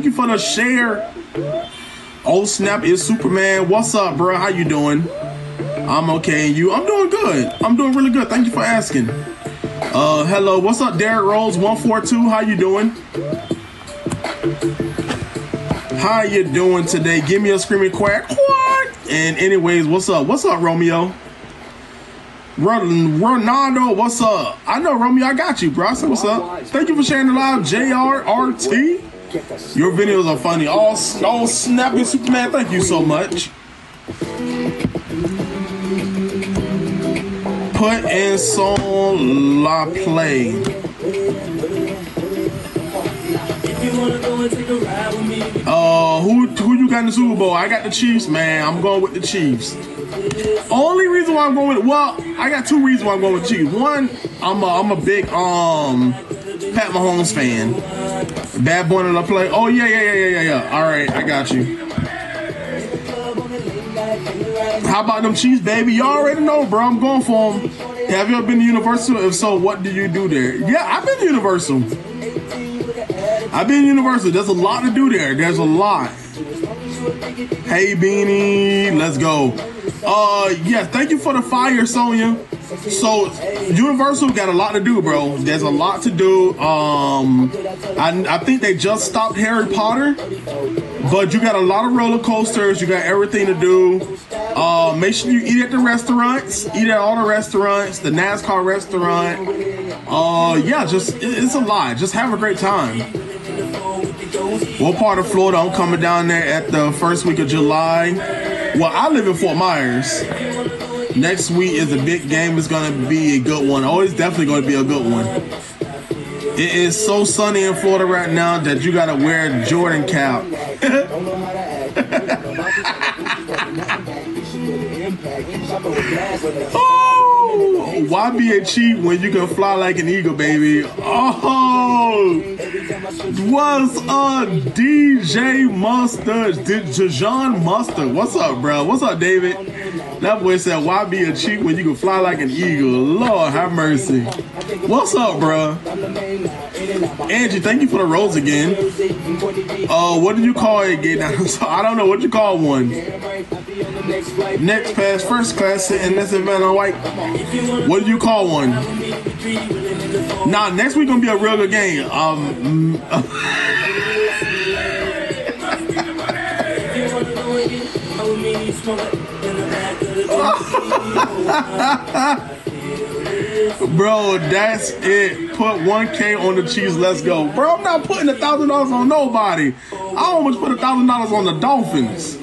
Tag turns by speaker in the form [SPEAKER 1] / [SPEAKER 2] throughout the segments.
[SPEAKER 1] thank you for the share. Oh snap is Superman. What's up, bro? How you doing? I'm okay, you? I'm doing good. I'm doing really good. Thank you for asking. Uh, hello. What's up, Derek Rose? One four two. How you doing? How you doing today? Give me a screaming quack quack. And anyways, what's up? What's up, Romeo? Ronaldo, what's up? I know Romeo, I got you, bro. I said what's up. Thank you for sharing the live, JRRT. Your videos are funny. All, all snappy Superman, thank you so much. Put in song la play. Uh, who who you got in the Super Bowl? I got the Chiefs, man. I'm going with the Chiefs. Only reason why I'm going with well, I got two reasons why I'm going with Chiefs. One, I'm a, I'm a big um Pat Mahomes fan. Bad boy in the play. Oh yeah, yeah, yeah, yeah, yeah, yeah. All right, I got you. How about them cheese, baby? You already know, bro. I'm going for them. Have you ever been to Universal? If so, what do you do there? Yeah, I've been to Universal. I've been to Universal. There's a lot to do there. There's a lot. Hey, Beanie, let's go. Uh, yeah, thank you for the fire, Sonya. So, Universal got a lot to do, bro. There's a lot to do. Um, I, I think they just stopped Harry Potter, but you got a lot of roller coasters. You got everything to do. Uh, make sure you eat at the restaurants. Eat at all the restaurants. The NASCAR restaurant. Uh, yeah, just it, it's a lot. Just have a great time. What part of Florida? I'm coming down there at the first week of July. Well, I live in Fort Myers. Next week is a big game. It's going to be a good one. Oh, it's definitely going to be a good one. It is so sunny in Florida right now that you got to wear a Jordan cap. oh, why be a cheat when you can fly like an eagle, baby? Oh, what's up, DJ Mustard? Dijon Mustard. What's up, bro? What's up, David? That boy said, why be a cheat when you can fly like an eagle? Lord have mercy. What's up, bro? Angie, thank you for the rose again. Uh, what did you call it again? I don't know what you call one. Next pass, first class, sitting this event on white. What do you call one? Nah, next week gonna be a real good game. Um. Bro, that's it. Put 1K on the cheese. Let's go. Bro, I'm not putting a thousand dollars on nobody. I almost put a thousand dollars on the Dolphins.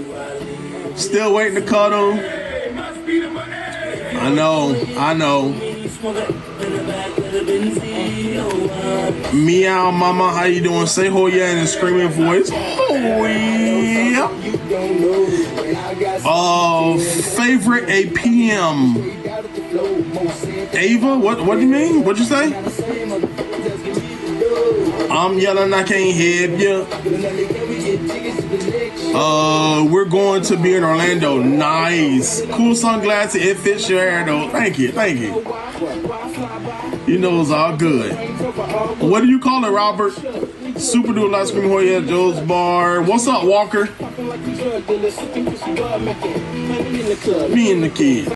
[SPEAKER 1] Still waiting to cut them. I know, I know. Meow, mama, how you doing? Say ho yeah in a screaming voice. Oh yeah. Uh, favorite APM. Ava, what what do you mean? What'd you say? I'm yelling, I can't hear you. Uh, we're going to be in Orlando. Nice. Cool sunglasses. It fits your hair though. Thank you. Thank you. You know it's all good. What do you call it, Robert? Super Dual Ice Cream Hoya Joe's Bar. What's up, Walker? Me and the kid.